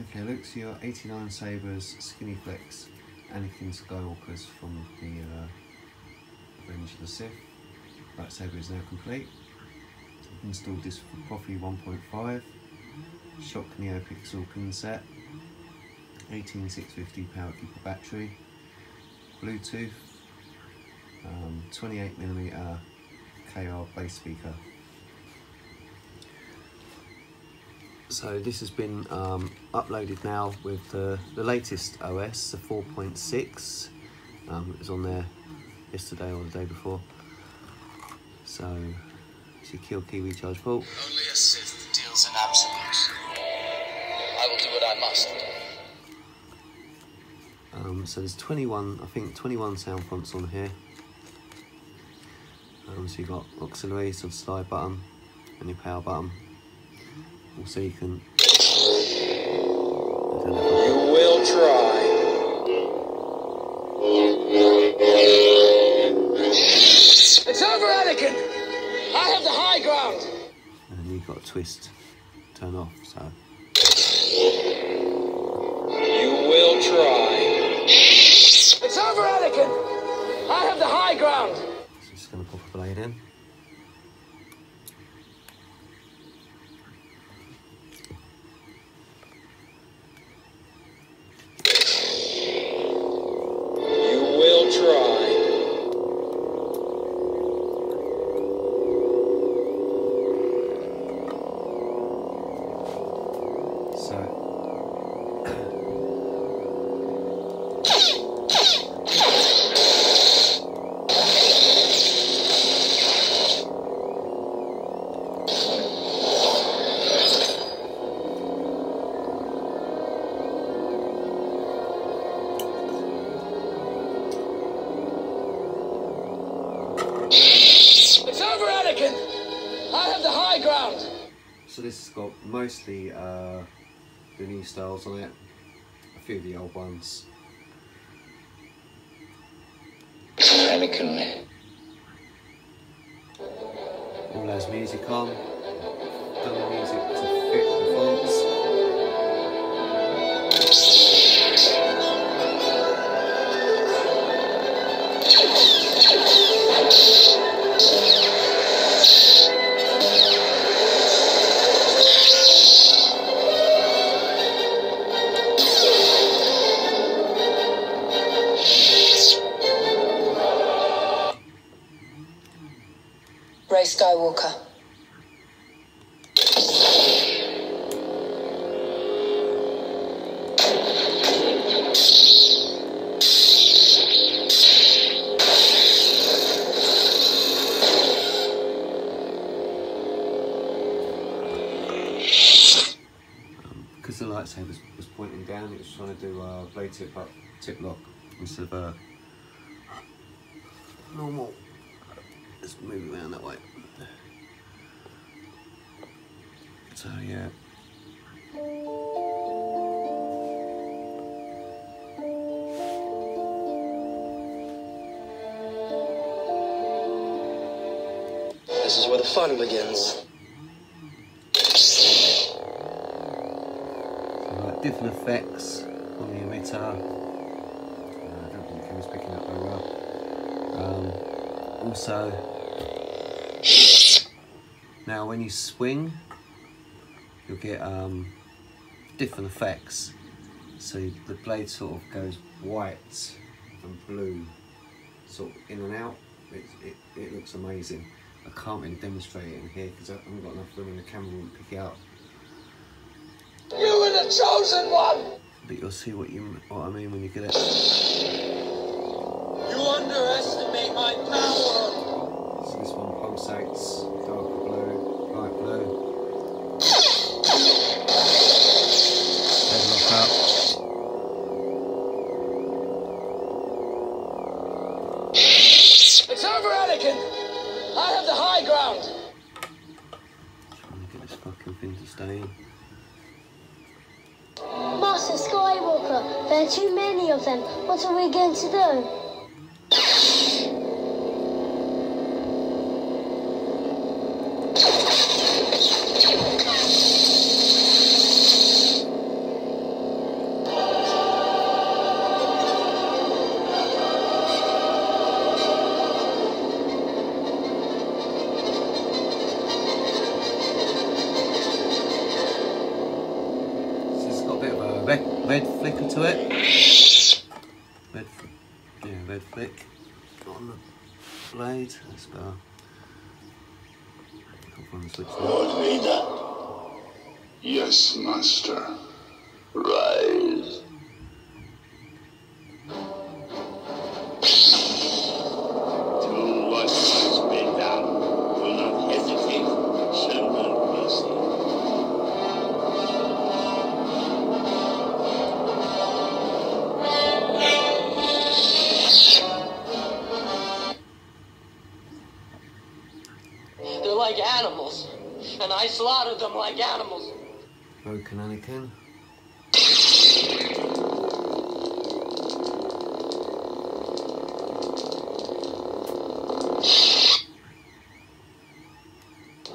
Okay, looks your 89 Sabres, Skinny Flex, Anakin Skywalkers from the uh, Revenge of the Sith. Lightsaber is now complete. Installed this for Proffie 1.5, Shtok NeoPixel pin set, 18650 power keeper battery, Bluetooth, um, 28mm KR bass speaker. So this has been um, uploaded now with the, the latest OS, the 4.6. Um, it was on there yesterday or the day before. So Kill Key recharge port. Only a Sith deals in absolutes. I will do what I must. Um, so there's 21, I think 21 sound fonts on here. Um, so you've got auxiliary, so slide button, and your power button. Also you can, I don't know if You will try. It's over, Anakin! I have the high ground! And you've got a twist, turn off, so. You will try. It's over, Anakin! I have the high ground! So just going to pop a blade in. So this has got mostly uh, the new styles on it, a few of the old ones. Anakin. All has music on, done the music Skywalker. Because the lightsaber was, was pointing down, it was trying to do a blade tip up, tip lock instead of a normal. Let's move around that way. So yeah. This is where the fun begins. So like different effects on the emitter. Uh, I don't think the camera's picking up very well. Um, also, now when you swing, you'll get um, different effects. So the blade sort of goes white and blue, sort of in and out. It, it, it looks amazing. I can't really demonstrate it in here because I haven't got enough room and the camera won't pick it up. You were the chosen one! But you'll see what you what I mean when you get it. You underestimate my power! Master Skywalker, there are too many of them. What are we going to do? Red, flicker to it. Red, yeah, red flick on the blade. Better. The switch now. Lord Vader. Yes, Master. Rise. And I slaughtered them like animals. Broken Anakin.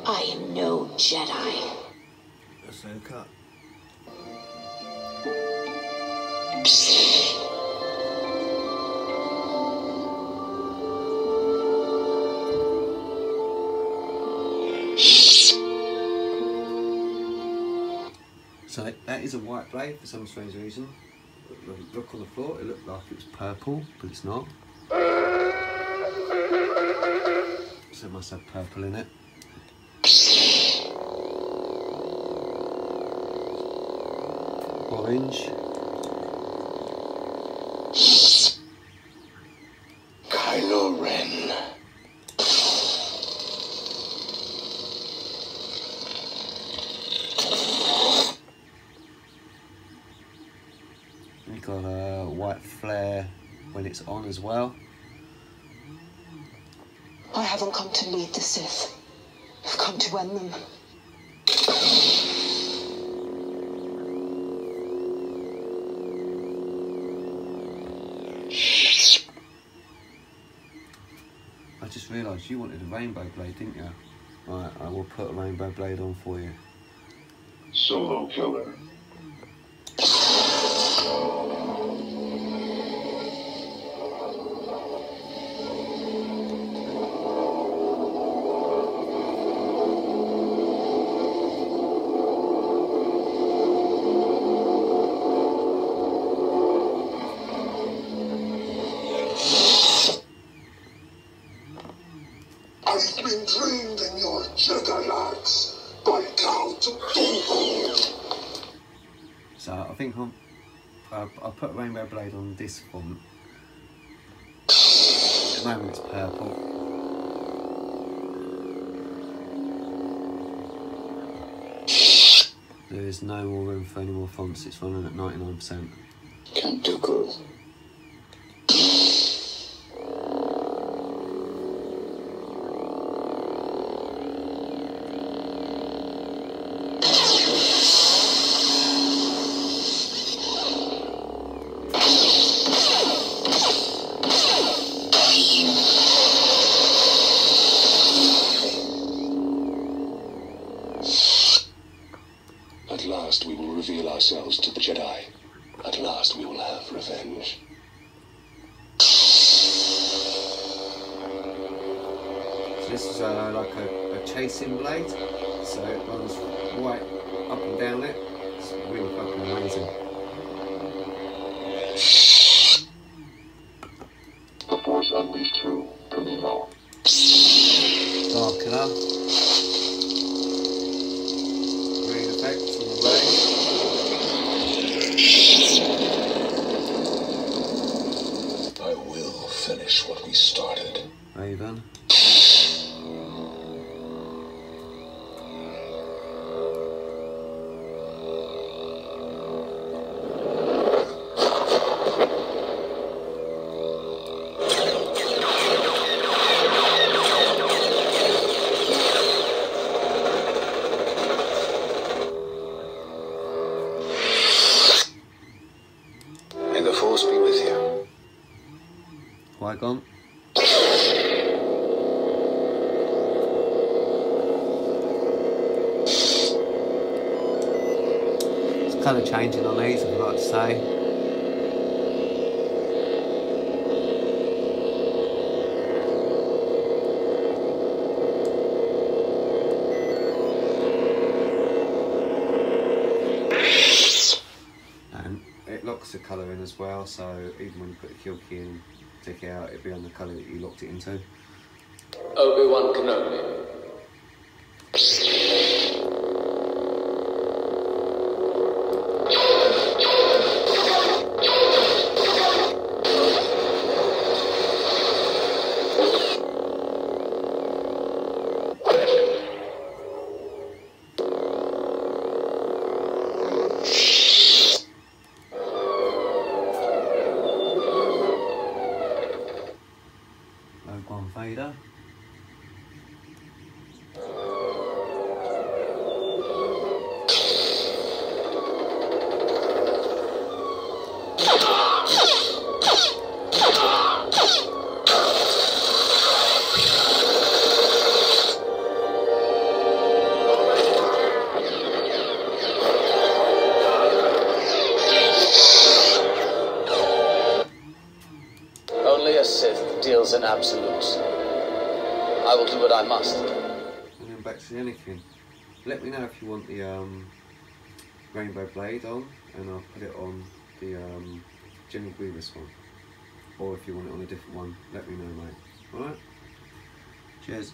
I am no Jedi. Ahsoka. So that is a white blade for some strange reason. Look- on the floor, it looked like it was purple, but it's not. So it must have purple in it. Orange. Kylo Ren. We've got a white flare when it's on as well. I haven't come to lead the Sith. I've come to end them. I just realised you wanted a rainbow blade, didn't you? Right, I will put a rainbow blade on for you. Solo killer. So I think I'm, I, I put rainbow blade on this font. At the moment it's purple. There is no more room for any more fonts, it's running at 99%. Count Dooku. At reveal ourselves to the Jedi. At last we will have revenge. So this is uh, like a, a chasing blade, so it runs right up and down it. It's really fucking amazing. The Force Unleashed 2, Kamino. Darker. Green effects on the blade. I will finish what we started. Raven. May the Force be with you. It's kind of changing on these, I'd like to say. And it locks the colour in as well, so even when you put the kill key in, take it out, it'll be on the colour that you locked it into. Obi-Wan Kenobi. Sith deals in absolutes. I will do what I must. And then back to the Anakin. Let me know if you want the um, Rainbow Blade on, and I'll put it on the um, Jenny Grievous one. Or if you want it on a different one, let me know, mate. Alright? Cheers.